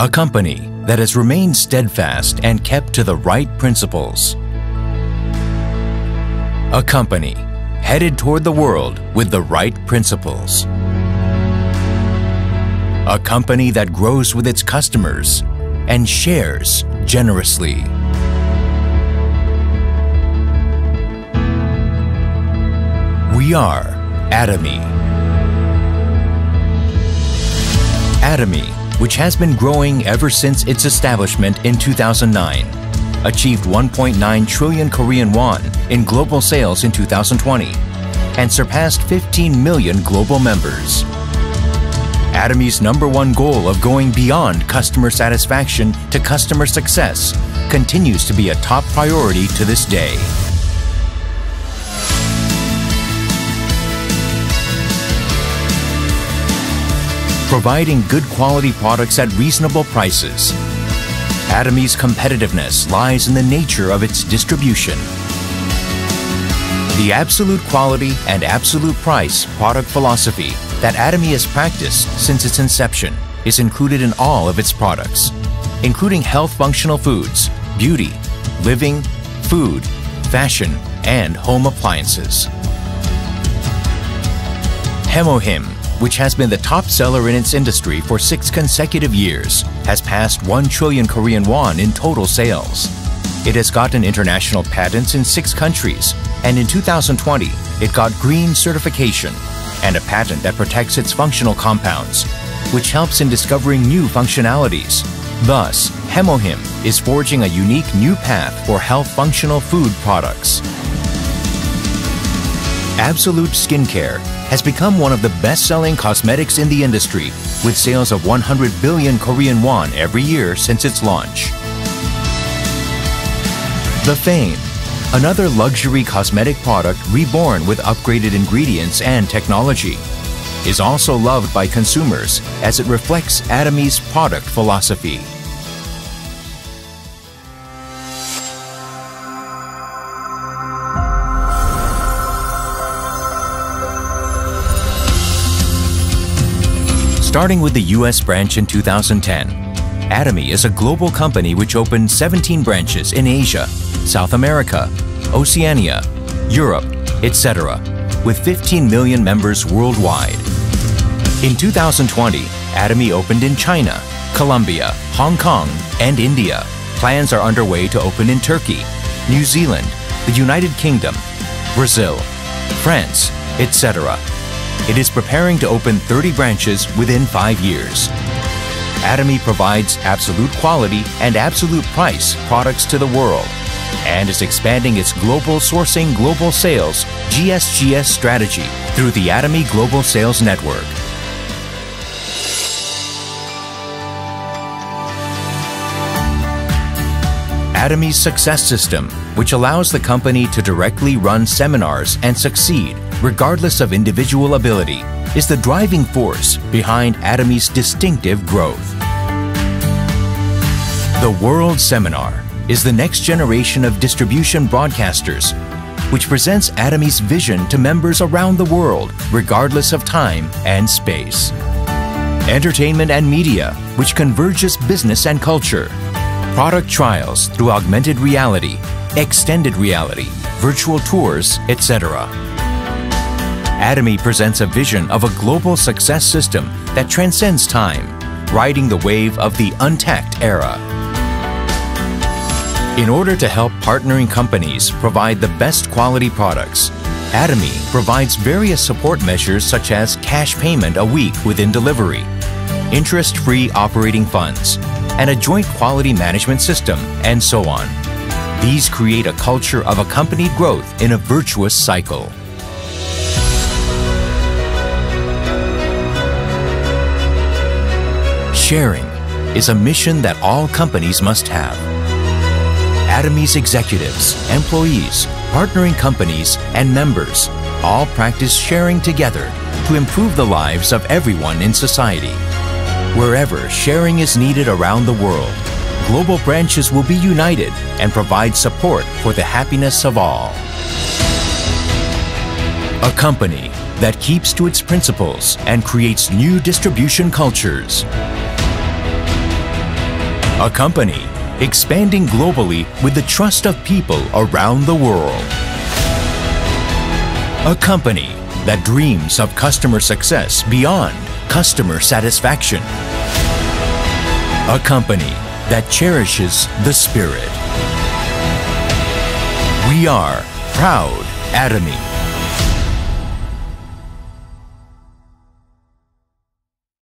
A company that has remained steadfast and kept to the right principles. A company headed toward the world with the right principles. A company that grows with its customers and shares generously. We are Atomy. Atomy, which has been growing ever since its establishment in 2009, achieved 1.9 trillion Korean won in global sales in 2020 and surpassed 15 million global members. Atomy's number one goal of going beyond customer satisfaction to customer success continues to be a top priority to this day. Providing good quality products at reasonable prices. Atomy's competitiveness lies in the nature of its distribution. The absolute quality and absolute price product philosophy that Atomy has practiced since its inception is included in all of its products, including health functional foods, beauty, living, food, fashion, and home appliances. Hemohim, which has been the top seller in its industry for six consecutive years, has passed 1 trillion Korean won in total sales. It has gotten international patents in six countries, and in 2020, it got green certification and a patent that protects its functional compounds, which helps in discovering new functionalities. Thus, Hemohim is forging a unique new path for health functional food products. Absolute Skincare has become one of the best-selling cosmetics in the industry, with sales of 100 billion Korean won every year since its launch. The Fame, another luxury cosmetic product reborn with upgraded ingredients and technology, is also loved by consumers as it reflects Atomy's product philosophy. Starting with the US branch in 2010, Atomy is a global company which opened 17 branches in Asia, South America, Oceania, Europe, etc., with 15 million members worldwide. In 2020, Atomy opened in China, Colombia, Hong Kong, and India. Plans are underway to open in Turkey, New Zealand, the United Kingdom, Brazil, France, etc. It is preparing to open 30 branches within five years. Atomy provides absolute quality and absolute price products to the world and is expanding its global sourcing global sales GSGS strategy through the Atomy Global Sales Network. Atomy's success system, which allows the company to directly run seminars and succeed regardless of individual ability, is the driving force behind Atomy's distinctive growth. The World Seminar is the next generation of distribution broadcasters, which presents Atomy's vision to members around the world, regardless of time and space. Entertainment and media, which converges business and culture. Product trials through augmented reality, extended reality, virtual tours, etc. Atomy presents a vision of a global success system that transcends time, riding the wave of the untact era. In order to help partnering companies provide the best quality products, Atomy provides various support measures such as cash payment a week within delivery, interest-free operating funds, and a joint quality management system, and so on. These create a culture of accompanied growth in a virtuous cycle. Sharing is a mission that all companies must have. Atomy's executives, employees, partnering companies, and members all practice sharing together to improve the lives of everyone in society. Wherever sharing is needed around the world, global branches will be united and provide support for the happiness of all. A company that keeps to its principles and creates new distribution cultures. A company expanding globally with the trust of people around the world. A company that dreams of customer success beyond customer satisfaction. A company that cherishes the spirit. We are proud Atomy.